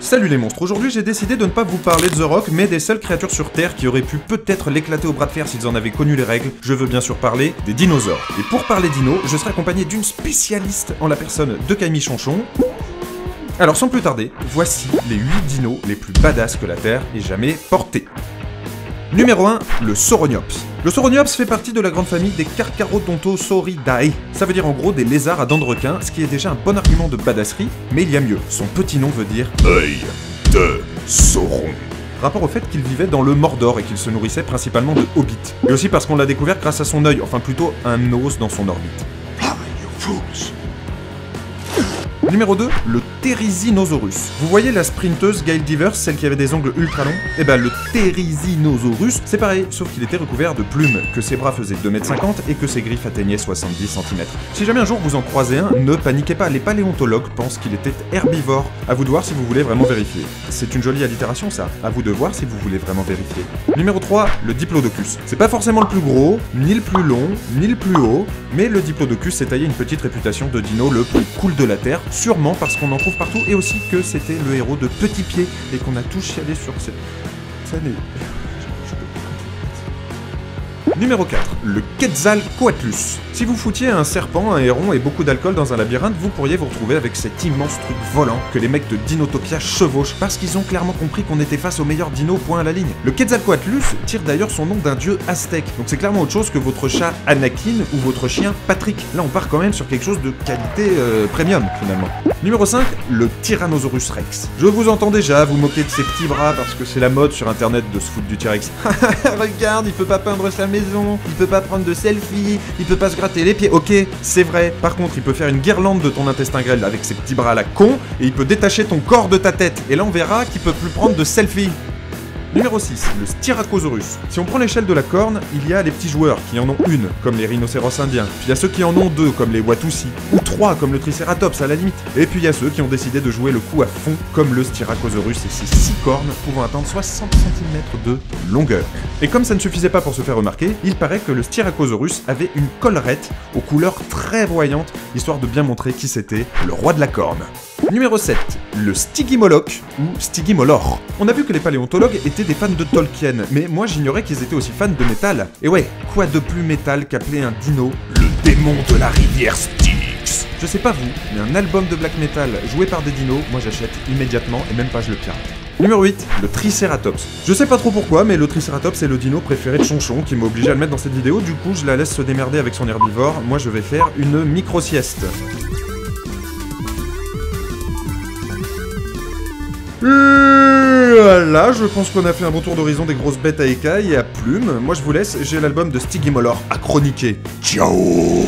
Salut les monstres, aujourd'hui j'ai décidé de ne pas vous parler de The Rock, mais des seules créatures sur Terre qui auraient pu peut-être l'éclater au bras de fer s'ils en avaient connu les règles. Je veux bien sûr parler des dinosaures. Et pour parler dino, je serai accompagné d'une spécialiste en la personne de Camille Chanchon. Alors sans plus tarder, voici les 8 dinos les plus badass que la Terre ait jamais portés. Numéro 1, le Sauroniops. Le Sauroniops fait partie de la grande famille des Carcharodontosauridae. Ça veut dire en gros des lézards à dents de requin, ce qui est déjà un bon argument de badasserie, mais il y a mieux. Son petit nom veut dire œil de Sauron. Rapport au fait qu'il vivait dans le Mordor et qu'il se nourrissait principalement de hobbits. Et aussi parce qu'on l'a découvert grâce à son œil, enfin plutôt un os dans son orbite. Numéro 2, le Therizinosaurus. Vous voyez la sprinteuse Gail Divers, celle qui avait des ongles ultra longs? Eh ben le Therizinosaurus, c'est pareil, sauf qu'il était recouvert de plumes, que ses bras faisaient 2m50 et que ses griffes atteignaient 70 cm. Si jamais un jour vous en croisez un, ne paniquez pas, les paléontologues pensent qu'il était herbivore. À vous de voir si vous voulez vraiment vérifier. C'est une jolie allitération ça, à vous de voir si vous voulez vraiment vérifier. Numéro 3, le Diplodocus. C'est pas forcément le plus gros, ni le plus long, ni le plus haut, mais le Diplodocus s'est taillé une petite réputation de dino le plus cool de la Terre, sûrement parce qu'on en trouve partout et aussi que c'était le héros de Petit Pied et qu'on a tous chialé sur cette scène. Numéro 4, le Quetzalcoatlus. Si vous foutiez un serpent, un héron et beaucoup d'alcool dans un labyrinthe, vous pourriez vous retrouver avec cet immense truc volant que les mecs de Dinotopia chevauchent parce qu'ils ont clairement compris qu'on était face au meilleur dino point à la ligne. Le Quetzalcoatlus tire d'ailleurs son nom d'un dieu aztèque, donc c'est clairement autre chose que votre chat Anakin ou votre chien Patrick. Là on part quand même sur quelque chose de qualité euh, premium finalement. Numéro 5, le Tyrannosaurus Rex. Je vous entends déjà vous moquer de ses petits bras parce que c'est la mode sur internet de se foutre du T-Rex. Regarde, il peut pas peindre sa maison, il peut pas prendre de selfie, il peut pas se gratter les pieds. Ok, c'est vrai. Par contre, il peut faire une guirlande de ton intestin grêle avec ses petits bras à la con et il peut détacher ton corps de ta tête. Et là, on verra qu'il peut plus prendre de selfie. Numéro 6, le Styracosaurus. Si on prend l'échelle de la corne, il y a les petits joueurs qui en ont une, comme les rhinocéros indiens. Puis il y a ceux qui en ont deux, comme les Watusi. Ou trois, comme le Triceratops à la limite. Et puis il y a ceux qui ont décidé de jouer le coup à fond, comme le Styracosaurus et ses six cornes pouvant atteindre 60 cm de longueur. Et comme ça ne suffisait pas pour se faire remarquer, il paraît que le Styracosaurus avait une collerette aux couleurs très voyantes, histoire de bien montrer qui c'était, le roi de la corne. Numéro 7, le Stygimoloch ou Stygimolor. On a vu que les paléontologues étaient des fans de Tolkien, mais moi j'ignorais qu'ils étaient aussi fans de métal. Et ouais, quoi de plus métal qu'appeler un dino Le démon de la rivière Styx? Je sais pas vous, mais un album de black metal joué par des dinos, moi j'achète immédiatement et même pas je le pirate. Numéro 8, le Triceratops. Je sais pas trop pourquoi, mais le Triceratops est le dino préféré de Chonchon qui m'a obligé à le mettre dans cette vidéo, du coup je la laisse se démerder avec son herbivore, moi je vais faire une micro-sieste. Voilà, je pense qu'on a fait un bon tour d'horizon des grosses bêtes à écailles et à plumes. Moi je vous laisse, j'ai l'album de Stygimolor à chroniquer. Ciao